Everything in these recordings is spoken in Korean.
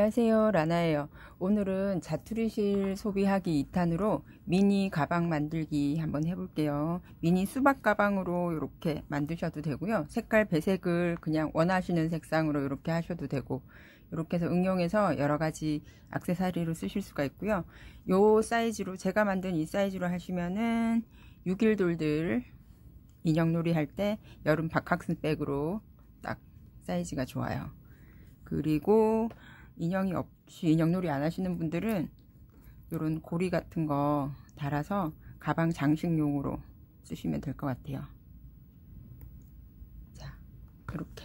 안녕하세요 라나예요. 오늘은 자투리실 소비하기 2탄으로 미니 가방 만들기 한번 해볼게요. 미니 수박 가방으로 이렇게 만드셔도 되고요. 색깔 배색을 그냥 원하시는 색상으로 이렇게 하셔도 되고 이렇게 해서 응용해서 여러가지 악세사리로 쓰실 수가 있고요. 요 사이즈로 제가 만든 이 사이즈로 하시면은 6일 돌들 인형놀이 할 때 여름 박학슨 백으로 딱 사이즈가 좋아요. 그리고 인형이 없이 인형놀이 안 하시는 분들은 이런 고리 같은 거 달아서 가방 장식용으로 쓰시면 될 것 같아요. 자, 이렇게.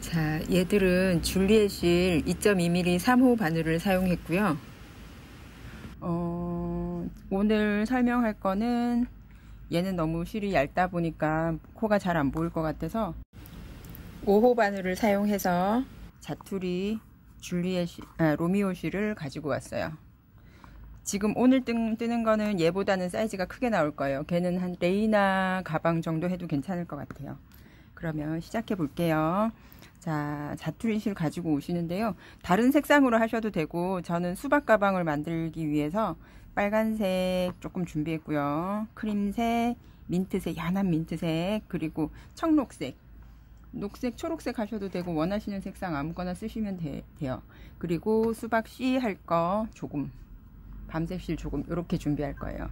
자, 얘들은 줄리엣실 2.2mm 3호 바늘을 사용했고요. 어, 오늘 설명할 거는 얘는 너무 실이 얇다 보니까 코가 잘 안 보일 것 같아서 5호 바늘을 사용해서 자투리 줄리엣 아, 로미오 시를 가지고 왔어요. 지금 오늘 뜨, 뜨는 거는 얘보다는 사이즈가 크게 나올 거예요. 걔는 한 레이나 가방 정도 해도 괜찮을 것 같아요. 그러면 시작해 볼게요. 자, 자투리실 가지고 오시는데요. 다른 색상으로 하셔도 되고 저는 수박 가방을 만들기 위해서 빨간색 조금 준비했고요. 크림색, 민트색, 연한 민트색, 그리고 청록색 녹색, 초록색 하셔도 되고 원하시는 색상 아무거나 쓰시면 되, 돼요. 그리고 수박 씨 할 거 조금 밤색 실 조금 이렇게 준비할 거예요.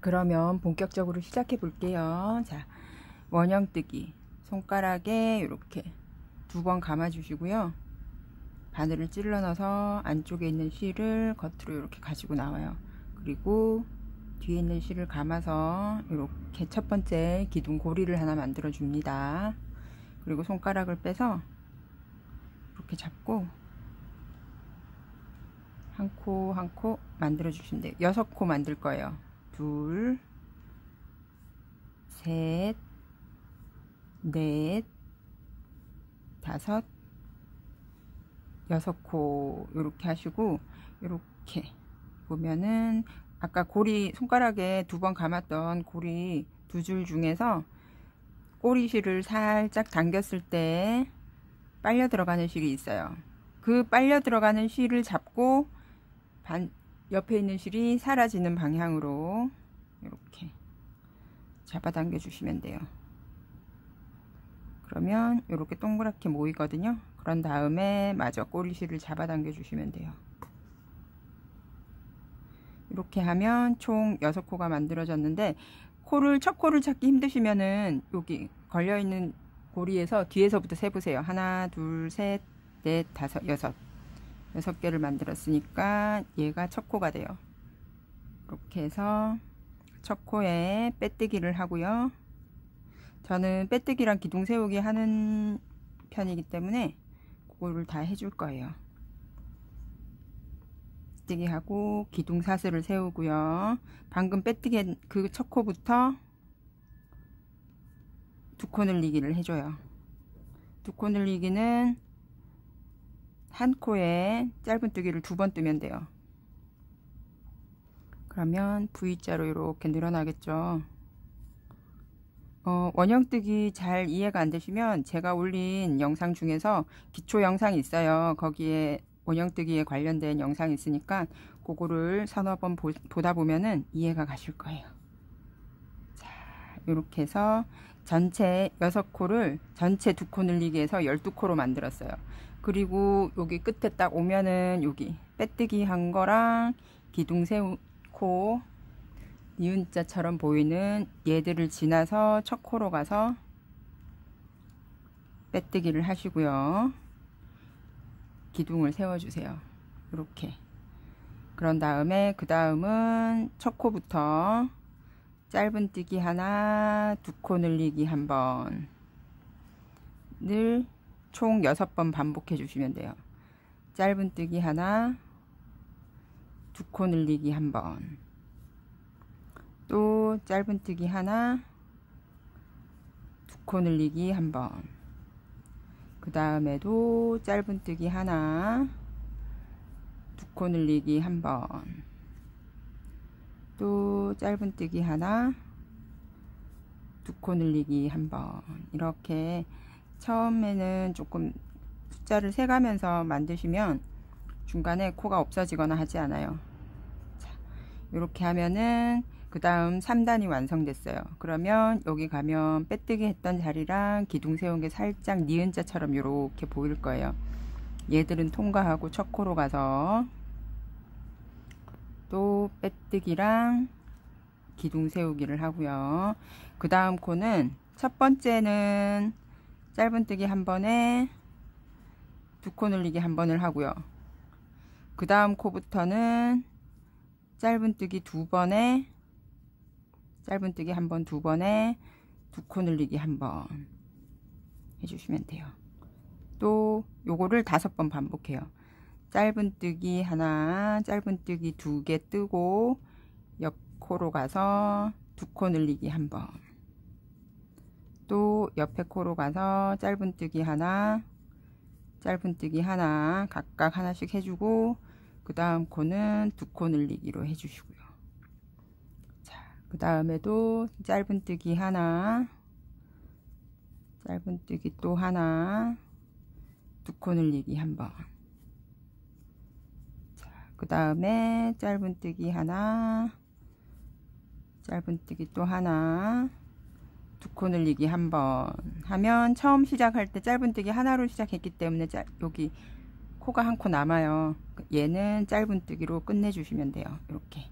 그러면 본격적으로 시작해 볼게요. 자, 원형뜨기 손가락에 이렇게 두 번 감아 주시고요. 바늘을 찔러 넣어서 안쪽에 있는 실을 겉으로 이렇게 가지고 나와요. 그리고 뒤에 있는 실을 감아서 이렇게 첫 번째 기둥 고리를 하나 만들어 줍니다. 그리고 손가락을 빼서 이렇게 잡고 한 코 한 코 만들어 주시면 돼요. 여섯 코 만들 거예요. 둘, 셋, 넷, 다섯, 여섯 코 이렇게 하시고 이렇게 보면은 아까 고리 손가락에 두 번 감았던 고리 두 줄 중에서 꼬리실을 살짝 당겼을 때 빨려 들어가는 실이 있어요. 그 빨려 들어가는 실을 잡고 반, 옆에 있는 실이 사라지는 방향으로 이렇게 잡아당겨 주시면 돼요. 그러면 이렇게 동그랗게 모이거든요. 그런 다음에 마저 꼬리실을 잡아당겨 주시면 돼요. 이렇게 하면 총 6코가 만들어졌는데 코를 첫 코를 찾기 힘드시면은 여기 걸려 있는 고리에서 뒤에서부터 세 보세요. 하나, 둘, 셋, 넷, 다섯, 여섯. 여섯 개를 만들었으니까 얘가 첫 코가 돼요. 이렇게 해서 첫 코에 빼뜨기를 하고요. 저는 빼뜨기랑 기둥 세우기 하는 편이기 때문에 그거를 다 해줄 거예요. 빼뜨기 하고 기둥 사슬을 세우고요. 방금 빼뜨기 그 첫 코부터 두 코 늘리기를 해줘요. 두 코 늘리기는 한 코에 짧은 뜨기를 두 번 뜨면 돼요. 그러면 V자로 이렇게 늘어나겠죠. 어, 원형뜨기 잘 이해가 안 되시면 제가 올린 영상 중에서 기초 영상이 있어요. 거기에 원형뜨기에 관련된 영상이 있으니까 그거를 서너 번 보, 보다 보면은 이해가 가실 거예요. 자, 이렇게 해서 전체 6코를 전체 두코 늘리기 해서 12코로 만들었어요. 그리고 여기 끝에 딱 오면은 여기 빼뜨기 한 거랑 기둥 세우코 니은자처럼 보이는 얘들을 지나서 첫 코로 가서 빼뜨기를 하시고요. 기둥을 세워주세요. 이렇게. 그런 다음에 그 다음은 첫 코부터 짧은 뛰기 하나, 두 코 늘리기 한 번, 늘총 여섯 번 반복해 주시면 돼요. 짧은 뛰기 하나, 두 코 늘리기 한 번, 또 짧은 뛰기 하나, 두 코 늘리기 한 번, 그 다음에도 짧은뜨기 하나 두 코 늘리기 한 번 또 짧은뜨기 하나 두 코 늘리기 한 번 이렇게 처음에는 조금 숫자를 세가면서 만드시면 중간에 코가 없어지거나 하지 않아요. 자, 이렇게 하면은 그 다음 3단이 완성됐어요. 그러면 여기 가면 빼뜨기 했던 자리랑 기둥 세운 게 살짝 니은자처럼 이렇게 보일 거예요. 얘들은 통과하고 첫 코로 가서 또 빼뜨기랑 기둥 세우기를 하고요. 그 다음 코는 첫 번째는 짧은뜨기 한 번에 두 코 늘리기 한 번을 하고요. 그 다음 코부터는 짧은뜨기 두 번에 짧은뜨기 한 번, 두 번에 두 코 늘리기 한 번 해주시면 돼요. 또 요거를 다섯 번 반복해요. 짧은뜨기 하나, 짧은뜨기 두 개 뜨고 옆 코로 가서 두 코 늘리기 한 번. 또 옆에 코로 가서 짧은뜨기 하나, 짧은뜨기 하나 각각 하나씩 해주고 그 다음 코는 두 코 늘리기로 해주시고요. 그 다음에도 짧은뜨기 하나 짧은뜨기 또 하나 두 코 늘리기 한번. 그 다음에 짧은뜨기 하나 짧은뜨기 또 하나 두 코 늘리기 한번 하면 처음 시작할 때 짧은뜨기 하나로 시작했기 때문에 짜, 여기 코가 한 코 남아요. 얘는 짧은뜨기로 끝내주시면 돼요. 이렇게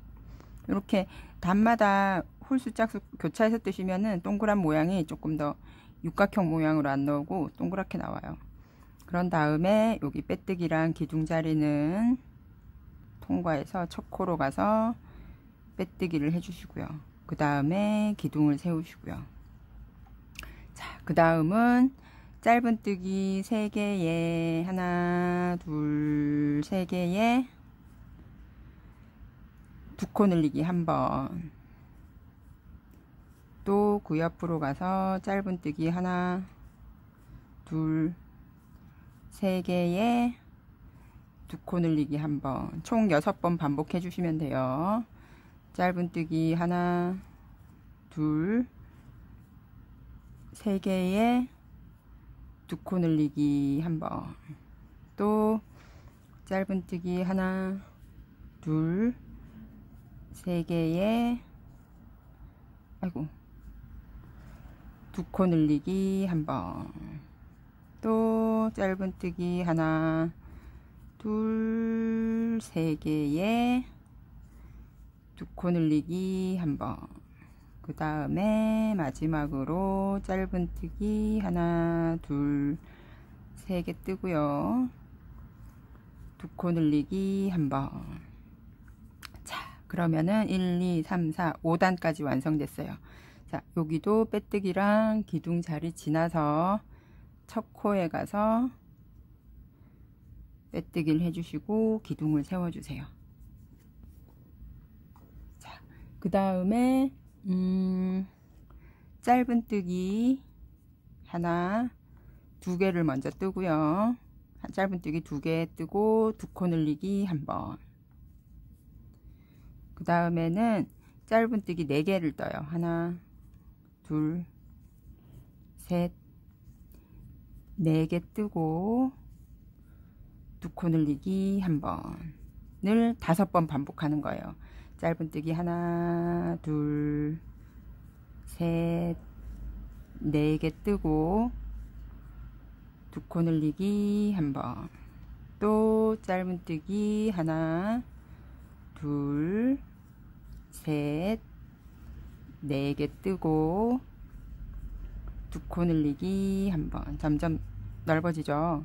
이렇게 단마다 홀수 짝수 교차해서 뜨시면은 동그란 모양이 조금 더 육각형 모양으로 안 나오고 동그랗게 나와요. 그런 다음에 여기 빼뜨기랑 기둥 자리는 통과해서 첫 코로 가서 빼뜨기를 해주시고요. 그 다음에 기둥을 세우시고요. 자, 그 다음은 짧은뜨기 3개에 하나, 둘, 3개에 두 코 늘리기 한번. 또 그 옆으로 가서 짧은뜨기 하나 둘 세 개에 두 코 늘리기 한번. 총 여섯 번 반복해 주시면 돼요. 짧은뜨기 하나 둘 세 개에 두 코 늘리기 한번. 또 짧은뜨기 하나 둘 세 개에 아이고 두 코 늘리기 한번. 또 짧은뜨기 하나 둘 세 개에 두 코 늘리기 한번. 그 다음에 마지막으로 짧은뜨기 하나 둘 세 개 뜨고요. 두 코 늘리기 한번 그러면은 1, 2, 3, 4, 5단까지 완성됐어요. 자, 여기도 빼뜨기랑 기둥 자리 지나서 첫 코에 가서 빼뜨기를 해주시고 기둥을 세워주세요. 자, 그 다음에 음, 짧은 뜨기 하나, 두 개를 먼저 뜨고요. 짧은 뜨기 두 개 뜨고 두 코 늘리기 한 번. 그 다음에는 짧은뜨기 4개를 떠요. 하나, 둘, 셋, 4개 뜨고 두 코 늘리기 한 번을 다섯 번 반복하는 거예요. 짧은뜨기 하나, 둘, 셋, 4개 뜨고 두 코 늘리기 한 번. 또 짧은뜨기 하나, 둘, 셋, 네 개 뜨고 두 코 늘리기 한번 점점 넓어지죠.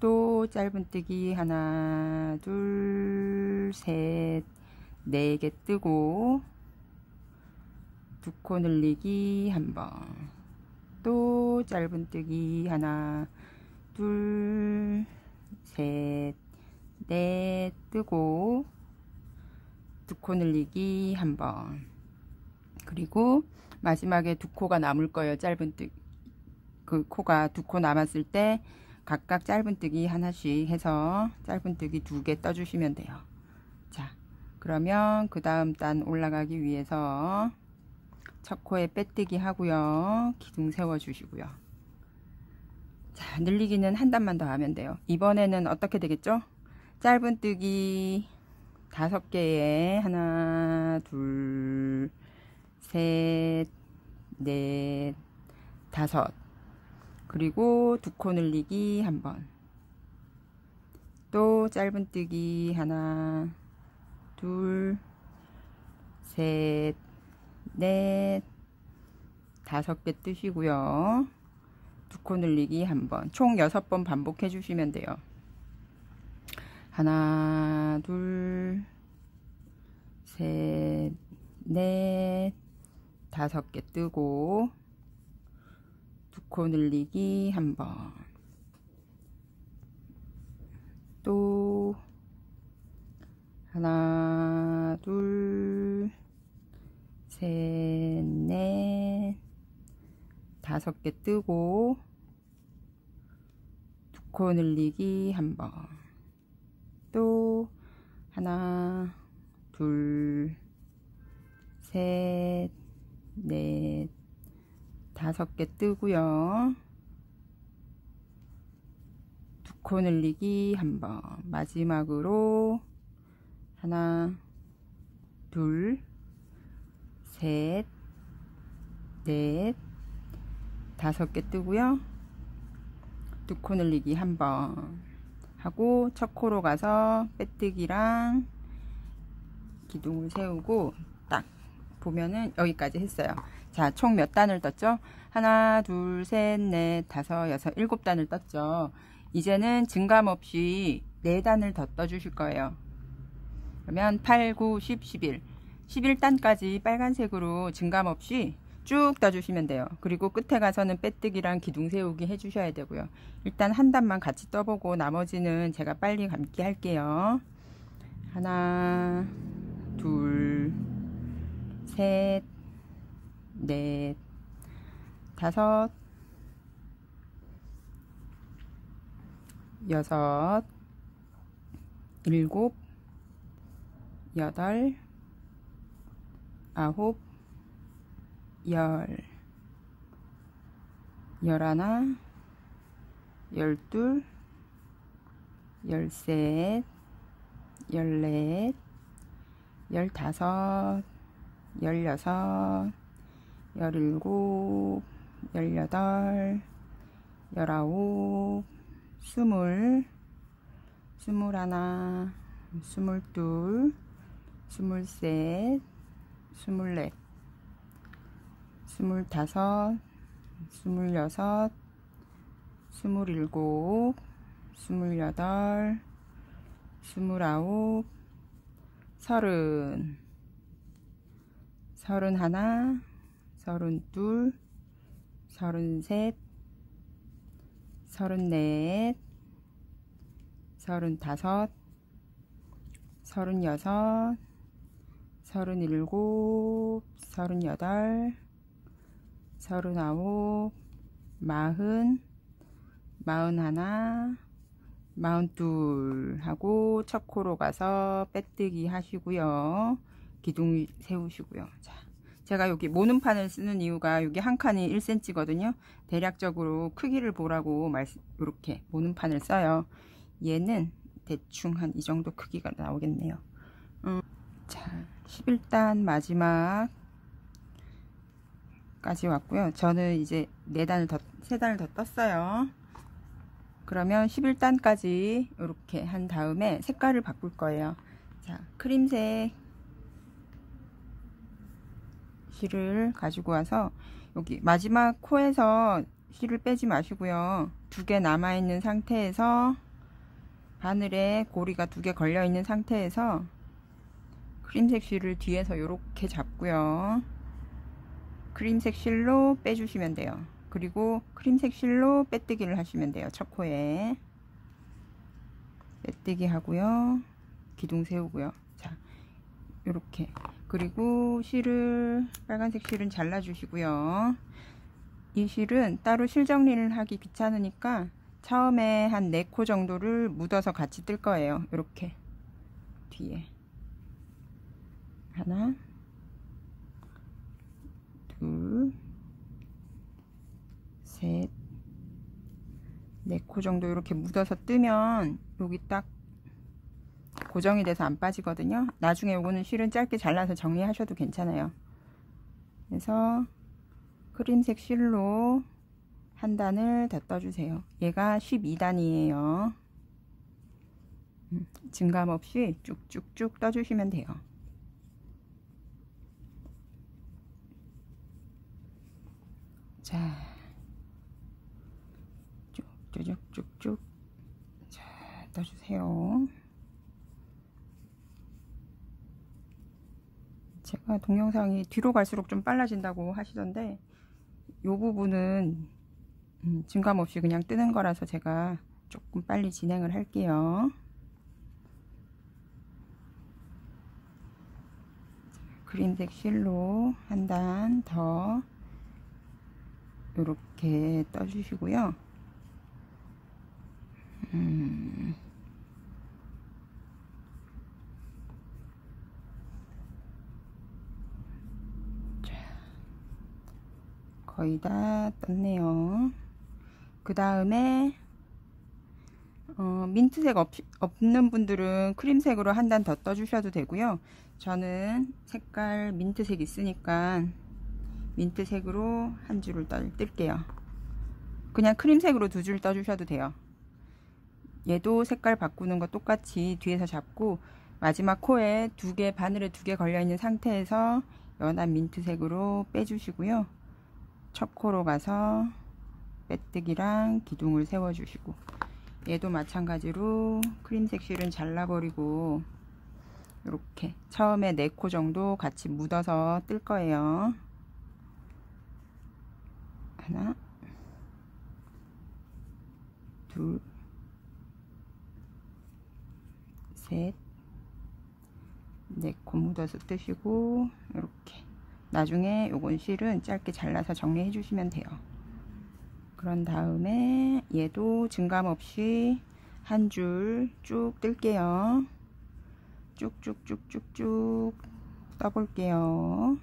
또 짧은뜨기 하나, 둘, 셋, 네 개 뜨고 두 코 늘리기 한 번. 또 짧은뜨기 하나, 둘, 셋, 넷 뜨고 두 코 늘리기 한 번. 그리고 마지막에 두 코가 남을 거예요 짧은뜨기 그 코가 두 코 남았을 때 각각 짧은뜨기 하나씩 해서 짧은뜨기 두 개 떠주시면 돼요. 자 그러면 그 다음 단 올라가기 위해서 첫 코에 빼뜨기 하고요. 기둥 세워 주시고요. 자, 늘리기는 한 단만 더 하면 돼요. 이번에는 어떻게 되겠죠? 짧은뜨기 다섯 개에 하나, 둘, 셋, 넷, 다섯. 그리고 두 코 늘리기 한 번. 또 짧은뜨기 하나, 둘, 셋, 넷, 다섯 개 뜨시고요. 두 코 늘리기 한 번. 총 여섯 번 반복해 주시면 돼요. 하나, 둘, 셋, 넷, 다섯 개 뜨고, 두 코 늘리기 한 번. 또, 하나, 둘, 셋, 넷, 다섯 개 뜨고, 두 코 늘리기 한 번. 또, 하나, 둘, 셋, 넷, 다섯 개 뜨고요. 두 코 늘리기 한 번. 마지막으로 하나, 둘, 셋, 넷, 다섯 개 뜨고요. 두 코 늘리기 한번 하고 첫 코로 가서 빼뜨기랑 기둥을 세우고 딱 보면은 여기까지 했어요. 자, 총 몇 단을 떴죠? 하나, 둘, 셋, 넷, 다섯, 여섯, 일곱 단을 떴죠. 이제는 증감 없이 네 단을 더 떠주실 거예요. 그러면 8, 9, 10, 11. 11단까지 빨간색으로 증감 없이 쭉 떠주시면 돼요. 그리고 끝에 가서는 빼뜨기랑 기둥 세우기 해주셔야 되고요. 일단 한 단만 같이 떠보고 나머지는 제가 빨리 감기 할게요. 하나, 둘, 셋, 넷, 다섯, 여섯, 일곱, 여덟, 아홉, 열, 열하나, 열둘, 열셋, 열넷, 열다섯, 열여섯, 열일곱, 열여덟, 열아홉, 스물, 스물하나, 스물둘, 스물셋, 스물넷, 스물다섯, 스물여섯, 스물일곱, 스물여덟, 스물아홉, 서른, 서른하나, 서른둘, 서른셋, 서른넷, 서른다섯, 서른여섯, 서른일곱, 서른여덟, 서른아홉, 마흔, 마흔하나, 마흔둘 하고 첫 코로 가서 빼뜨기 하시고요. 기둥 세우시고요. 자, 제가 여기 모눈판을 쓰는 이유가 여기 한 칸이 1cm거든요. 대략적으로 크기를 보라고 말씀 이렇게 모눈판을 써요. 얘는 대충 한 이 정도 크기가 나오겠네요. 음, 자, 11단 마지막 까지 왔고요. 저는 이제 4단을 더, 3단을 더 떴어요. 그러면 11단까지 이렇게 한 다음에 색깔을 바꿀 거예요. 자, 크림색 실을 가지고 와서 여기 마지막 코에서 실을 빼지 마시고요. 두 개 남아있는 상태에서 바늘에 고리가 두 개 걸려있는 상태에서 크림색 실을 뒤에서 이렇게 잡고요. 크림색 실로 빼주시면 돼요. 그리고 크림색 실로 빼뜨기를 하시면 돼요. 첫 코에 빼뜨기 하고요. 기둥 세우고요. 자, 이렇게 그리고 실을 빨간색 실은 잘라 주시고요. 이 실은 따로 실 정리를 하기 귀찮으니까 처음에 한 4코 정도를 묻어서 같이 뜰 거예요. 이렇게 뒤에 하나 둘 셋, 4코 정도 이렇게 묻어서 뜨면 여기 딱 고정이 돼서 안 빠지거든요. 나중에 요거는 실은 짧게 잘라서 정리하셔도 괜찮아요. 그래서 크림색 실로 한 단을 더 떠주세요. 얘가 12단이에요. 음, 증감 없이 쭉쭉쭉 떠주시면 돼요. 자, 쭉쭉쭉쭉 자, 떠주세요. 제가 동영상이 뒤로 갈수록 좀 빨라진다고 하시던데 이 부분은 음, 증감 없이 그냥 뜨는 거라서 제가 조금 빨리 진행을 할게요. 그림색 실로 한 단 더 이렇게 떠주시고요. 음. 거의 다 떴네요. 그 다음에 어, 민트색 없, 없는 분들은 크림색으로 한 단 더 떠주셔도 되고요. 저는 색깔 민트색 있으니까 민트색으로 한 줄을 떠, 뜰게요. 그냥 크림색으로 두 줄 떠주셔도 돼요. 얘도 색깔 바꾸는 거 똑같이 뒤에서 잡고 마지막 코에 두 개, 바늘에 두 개 걸려있는 상태에서 연한 민트색으로 빼주시고요. 첫 코로 가서 빼뜨기랑 기둥을 세워주시고 얘도 마찬가지로 크림색 실은 잘라버리고 이렇게 처음에 4코 정도 같이 묻어서 뜰 거예요. 하나 둘 셋, 네코 묻어서 뜨시고 이렇게 나중에 요건 실은 짧게 잘라서 정리해 주시면 돼요. 그런 다음에 얘도 증감 없이 한 줄 쭉 뜰게요. 쭉쭉쭉쭉쭉 떠볼게요.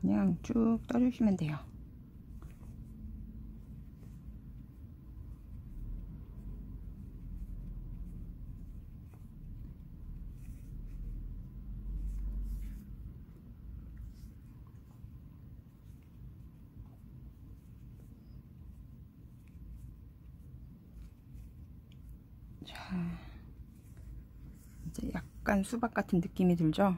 그냥 쭉 떠주시면 돼요. 자, 이제 약간 수박 같은 느낌이 들죠?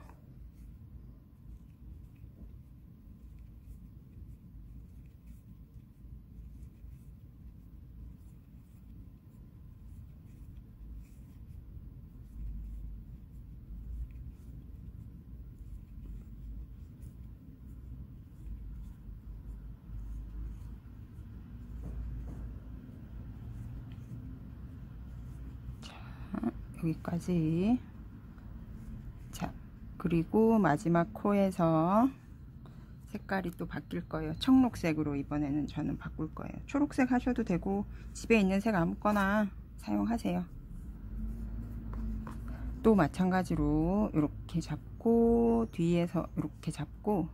여기까지. 자 그리고 마지막 코에서 색깔이 또 바뀔 거예요. 청록색으로 이번에는 저는 바꿀 거예요. 초록색 하셔도 되고 집에 있는 색 아무거나 사용하세요. 또 마찬가지로 이렇게 잡고 뒤에서 이렇게 잡고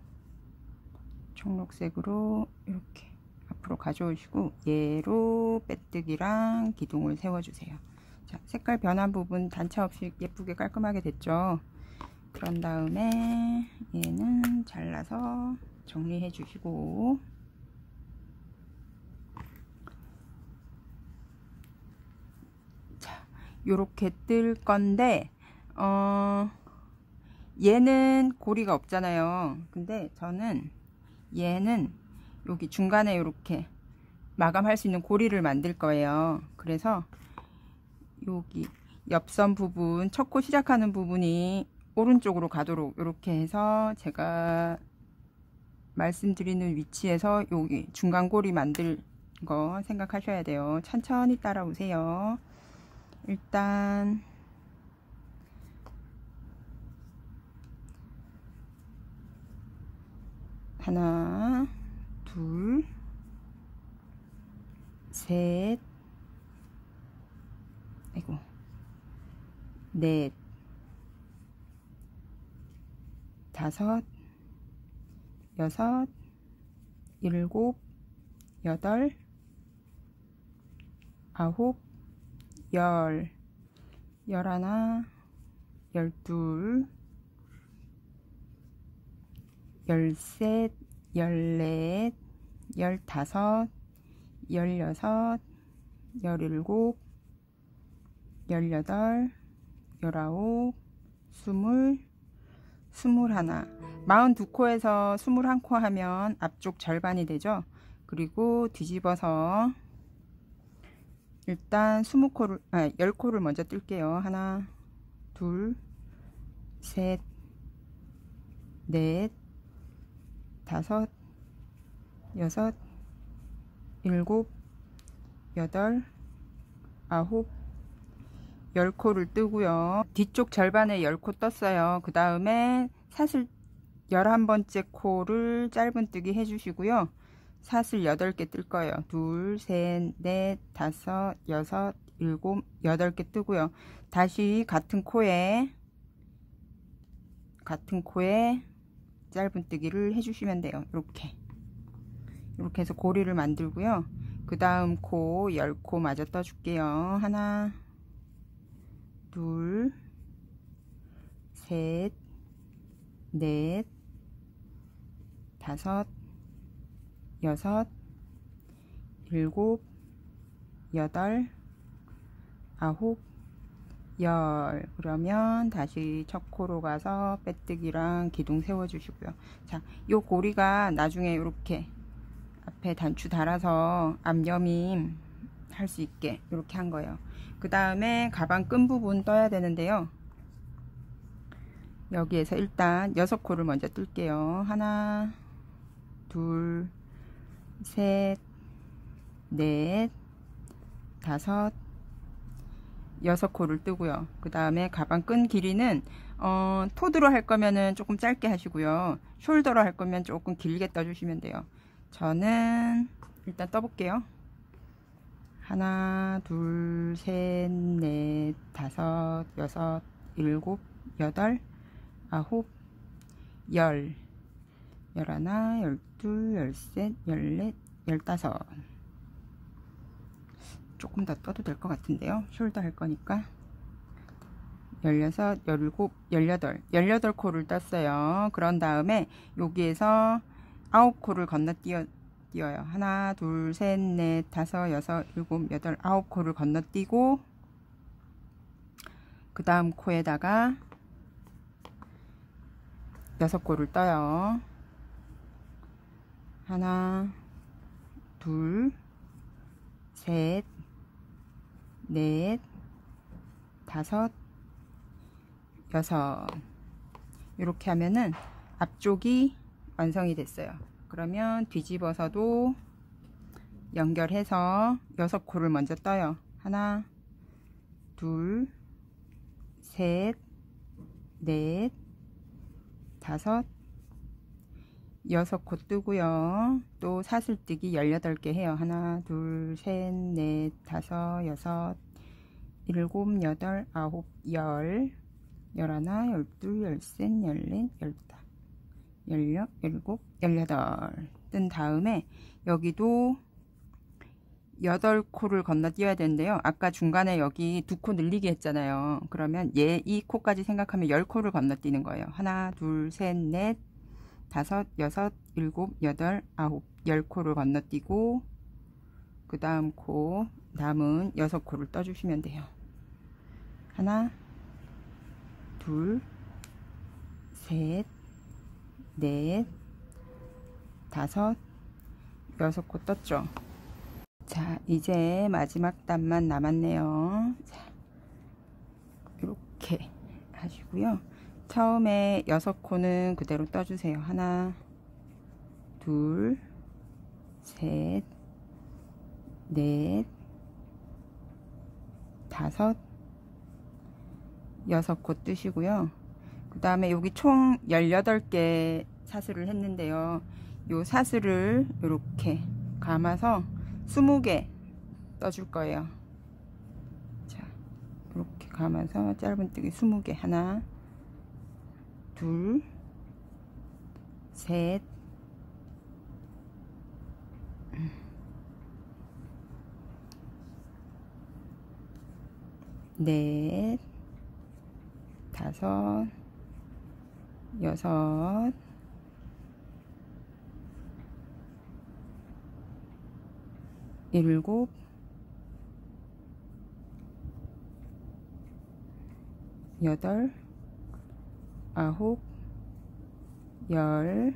청록색으로 이렇게 앞으로 가져오시고 얘로 빼뜨기랑 기둥을 세워주세요 자, 색깔 변한 부분 단차 없이 예쁘게 깔끔하게 됐죠. 그런 다음에 얘는 잘라서 정리해 주시고 자, 요렇게 뜰 건데 어 얘는 고리가 없잖아요. 근데 저는 얘는 여기 중간에 이렇게 마감할 수 있는 고리를 만들 거예요. 그래서 여기 옆선 부분 첫 코 시작하는 부분이 오른쪽으로 가도록 이렇게 해서 제가 말씀드리는 위치에서 여기 중간 고리 만들 거 생각하셔야 돼요. 천천히 따라오세요. 일단 하나 둘 셋 아이고 넷 다섯, 여섯, 일곱, 여덟, 아홉, 열, 열하나, 열둘, 열셋, 열넷, 열다섯, 열여섯, 열일곱, 열여덟, 열아홉, 스물, 스물하나. 마흔두 코에서 스물한 코 하면 앞쪽 절반이 되죠. 그리고 뒤집어서 일단 스무 코를, 아, 열 코를 먼저 뜰게요. 하나, 둘, 셋, 넷, 다섯, 여섯, 일곱, 여덟, 아홉, 10코를 뜨고요. 뒤쪽 절반에 10코 떴어요. 그 다음에 사슬 11번째 코를 짧은뜨기 해주시고요. 사슬 8개 뜰 거예요. 둘, 셋, 넷, 다섯, 여섯, 일곱, 여덟 개 뜨고요. 다시 같은 코에 같은 코에 짧은뜨기를 해주시면 돼요. 이렇게 이렇게 해서 고리를 만들고요. 그 다음 코 10코 마저 떠줄게요. 하나 둘, 셋, 넷, 다섯, 여섯, 일곱, 여덟, 아홉, 열. 그러면 다시 첫 코로 가서 빼뜨기랑 기둥 세워주시고요. 자, 요 고리가 나중에 이렇게 앞에 단추 달아서 앞여밈 할수 있게 이렇게 한 거예요. 그 다음에 가방 끈 부분 떠야 되는데요. 여기에서 일단 6코를 먼저 뜰게요. 하나, 둘, 셋, 넷, 다섯, 여섯 코를 뜨고요. 그 다음에 가방 끈 길이는 어, 토드로 할 거면은 조금 짧게 하시고요. 숄더로 할 거면 조금 길게 떠주시면 돼요. 저는 일단 떠볼게요. 하나, 둘, 셋, 넷, 다섯, 여섯, 일곱, 여덟, 아홉, 열, 열하나, 열둘, 열셋, 열넷, 열다섯. 조금 더 떠도 될 것 같은데요. 숄더 할 거니까. 열여섯, 열일곱, 열여덟. 열여덟 코를 떴어요. 그런 다음에 여기에서 아홉 코를 건너뛰어 띄어요. 하나, 둘, 셋, 넷, 다섯, 여섯, 일곱, 여덟, 아홉 코를 건너뛰고 그 다음 코에다가 여섯 코를 떠요. 하나, 둘, 셋, 넷, 다섯, 여섯 이렇게 하면은 앞쪽이 완성이 됐어요. 그러면 뒤집어서도 연결해서 6코를 먼저 떠요. 하나, 둘, 셋, 넷, 다섯, 여섯 코 뜨고요. 또 사슬뜨기 18개 해요. 하나, 둘, 셋, 넷, 다섯, 여섯, 일곱, 여덟, 아홉, 열, 열하나, 열둘, 열셋, 열넷, 열다. 열여, 일곱, 열여덟 뜬 다음에 여기도 여덟 코를 건너뛰어야 되는데요. 아까 중간에 여기 두 코 늘리기 했잖아요. 그러면 얘이 코까지 생각하면 열 코를 건너뛰는 거예요. 하나, 둘, 셋, 넷, 다섯, 여섯, 일곱, 여덟, 아홉, 열 코를 건너뛰고 그 다음 코 남은 여섯 코를 떠주시면 돼요. 하나, 둘, 셋, 넷, 다섯, 여섯 코 떴죠. 자, 이제 마지막 단만 남았네요. 자, 이렇게 하시고요. 처음에 여섯 코는 그대로 떠주세요. 하나, 둘, 셋, 넷, 다섯, 여섯 코 뜨시고요. 그 다음에 여기 총 18개 사슬을 했는데요. 요 사슬을 이렇게 감아서 20개 떠줄 거예요. 자, 이렇게 감아서 짧은뜨기 20개 하나, 둘, 셋, 넷, 다섯, 여섯, 일곱, 여덟, 아홉, 열,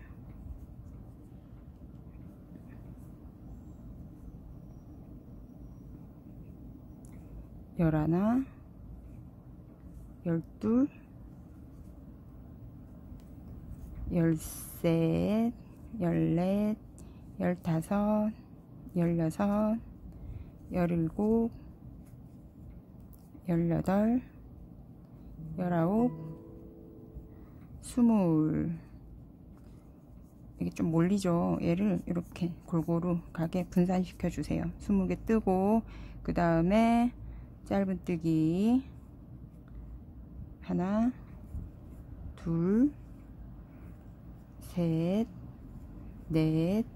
열하나, 열둘, 열셋, 열넷, 열다섯, 열여섯, 열일곱, 열여덟, 열아홉, 스물. 이게 좀 몰리죠. 얘를 이렇게 골고루 가게 분산시켜 주세요. 20개 뜨고 그 다음에 짧은뜨기 하나 둘 셋, 넷,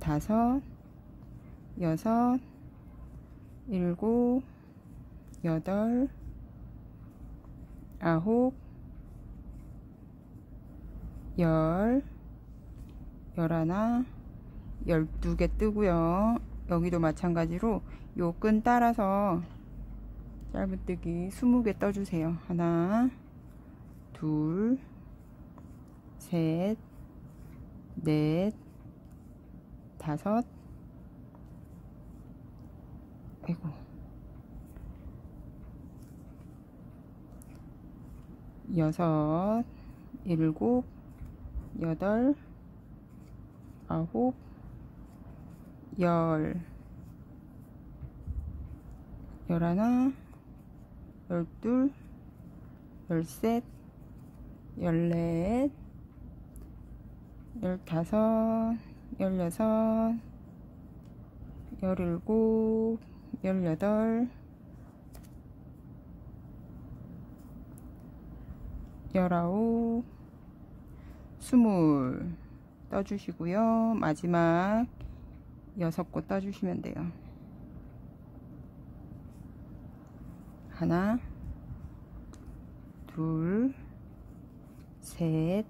다섯, 여섯, 일곱, 여덟, 아홉, 열, 열하나, 열두 개 뜨고요. 여기도 마찬가지로 요 끈 따라서 짧은뜨기 20개 떠주세요. 하나, 둘, 셋, 넷, 다섯, 아이고, 여섯, 일곱, 여덟, 아홉, 열, 열하나, 열둘, 열셋, 열넷, 열다섯, 열여섯, 열일곱, 열여덟, 열아홉, 스물 떠주시고요. 마지막 여섯 곳 떠주시면 돼요. 하나, 둘, 셋,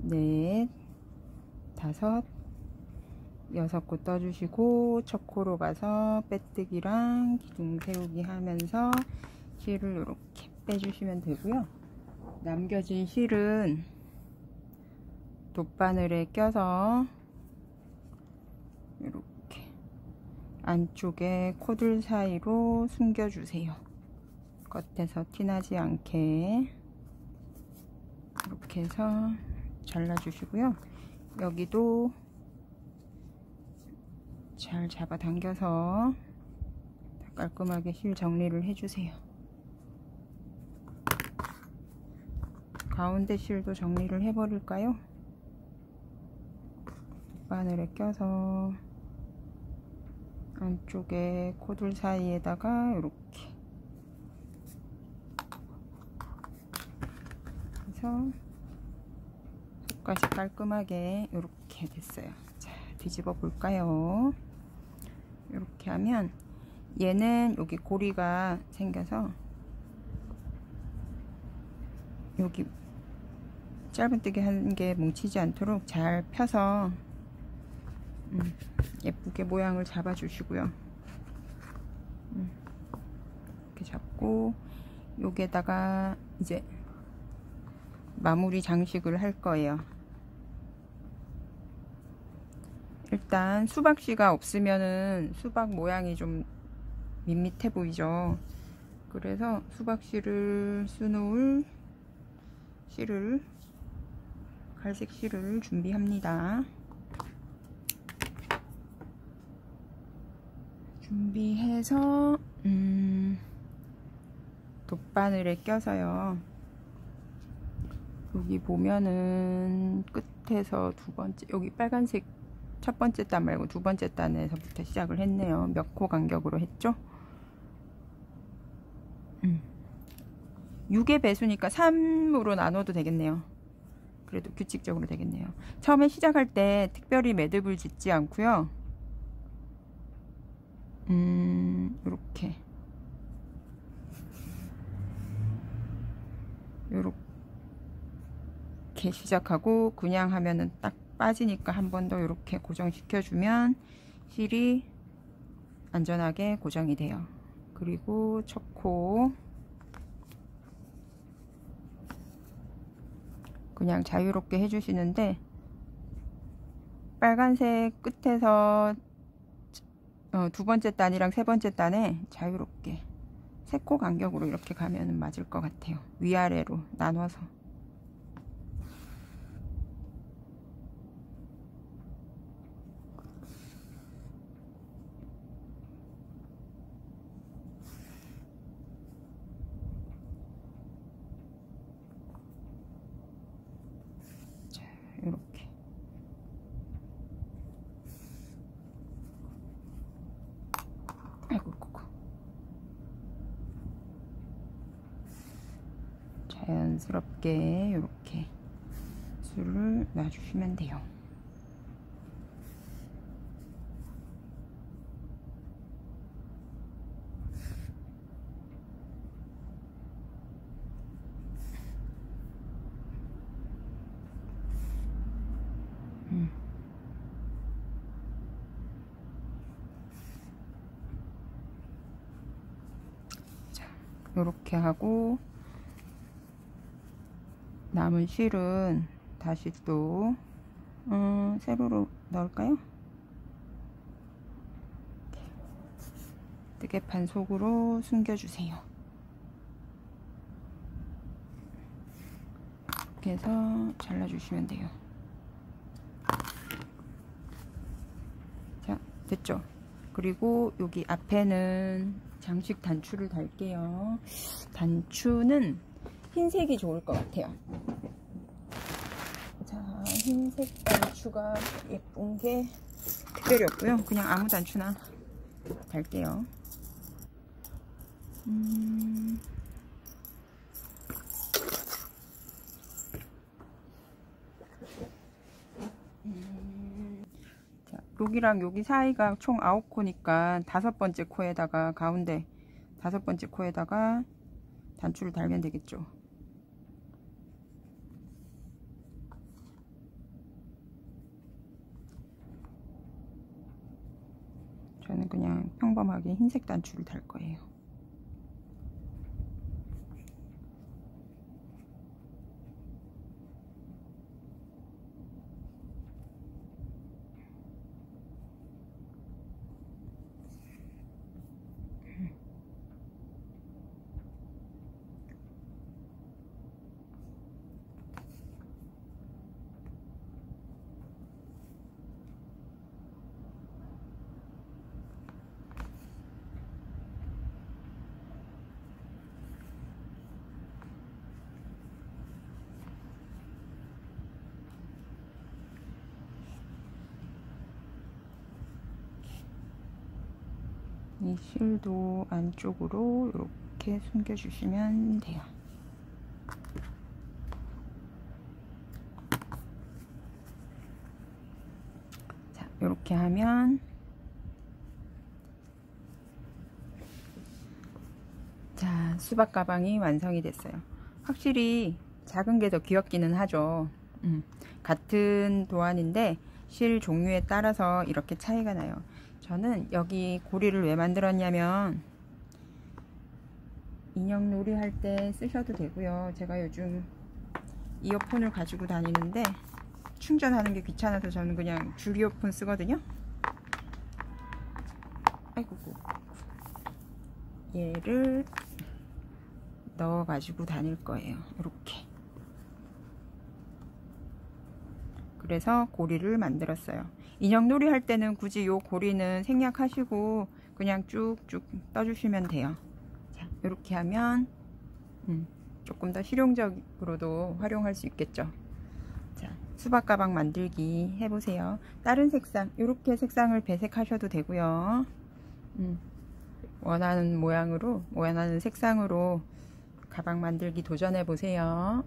넷, 다섯, 여섯 곳 떠주시고 첫 코로 가서 빼뜨기랑 기둥 세우기 하면서 실을 이렇게 빼주시면 되고요. 남겨진 실은 돗바늘에 껴서 이렇게 안쪽에 코들 사이로 숨겨주세요. 겉에서 티나지 않게 이렇게 해서 잘라주시고요. 여기도 잘 잡아당겨서 깔끔하게 실 정리를 해주세요. 가운데 실도 정리를 해버릴까요? 바늘에 껴서 안쪽에 코들 사이에다가 이렇게 해서 속까지 깔끔하게 이렇게 됐어요. 자, 뒤집어 볼까요? 이렇게 하면 얘는 여기 고리가 생겨서 여기 짧은뜨기 한 게 뭉치지 않도록 잘 펴서 음, 예쁘게 모양을 잡아 주시고요 음, 이렇게 잡고 여기에다가 이제 마무리 장식을 할 거예요 일단 수박씨가 없으면은 수박 모양이 좀 밋밋해 보이죠 그래서 수박씨를 수놓을 씨를 갈색 실을 준비합니다. 준비해서 음, 돗바늘에 껴서요. 여기 보면은 끝에서 두 번째 여기 빨간색 첫 번째 단 말고 두 번째 단에서부터 시작을 했네요. 몇 코 간격으로 했죠? 음. 6의 배수니까 3으로 나눠도 되겠네요. 그래도 규칙적으로 되겠네요. 처음에 시작할 때 특별히 매듭을 짓지 않고요. 음, 요렇게. 요렇게 시작하고 그냥 하면은 딱 빠지니까 한 번 더 이렇게 고정시켜 주면 실이 안전하게 고정이 돼요. 그리고 첫 코 그냥 자유롭게 해주시는데 빨간색 끝에서 어, 두 번째 단이랑 세 번째 단에 자유롭게 세 코 간격으로 이렇게 가면 맞을 것 같아요. 위아래로 나눠서 이렇게 아이고 고고 자연스럽게 이렇게 술을 놔주시면 돼요. 이렇게 하고 남은 실은 다시 또 음, 세로로 넣을까요? 뜨개판 속으로 숨겨주세요. 이렇게 해서 잘라주시면 돼요. 자, 됐죠? 그리고 여기 앞에는 장식 단추를 달게요. 단추는 흰색이 좋을 것 같아요. 자, 흰색 단추가 예쁜 게 특별히 없고요. 그냥 아무 단추나 달게요. 음... 여기랑 여기 사이가 총 9코니까 다섯 번째 코에다가 가운데 다섯 번째 코에다가 단추를 달면 되겠죠. 저는 그냥 평범하게 흰색 단추를 달 거예요. 이 실도 안쪽으로 이렇게 숨겨주시면 돼요. 자, 이렇게 하면 자, 수박 가방이 완성이 됐어요. 확실히 작은 게 더 귀엽기는 하죠. 음, 같은 도안인데 실 종류에 따라서 이렇게 차이가 나요. 저는 여기 고리를 왜 만들었냐면 인형 놀이 할 때 쓰셔도 되고요. 제가 요즘 이어폰을 가지고 다니는데 충전하는 게 귀찮아서 저는 그냥 줄 이어폰 쓰거든요. 아이고. 얘를 넣어 가지고 다닐 거예요. 이렇게. 그래서 고리를 만들었어요 인형놀이 할 때는 굳이 요 고리는 생략하시고 그냥 쭉쭉 떠주시면 돼요. 자, 이렇게 하면 음, 조금 더 실용적으로도 활용할 수 있겠죠. 자, 수박 가방 만들기 해보세요. 다른 색상, 이렇게 색상을 배색하셔도 되고요. 음, 원하는 모양으로, 원하는 색상으로 가방 만들기 도전해 보세요.